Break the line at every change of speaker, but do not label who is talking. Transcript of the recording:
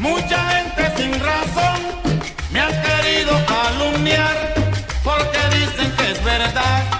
Mucha gente sin razón me ha querido calumniar porque dicen que es verdad.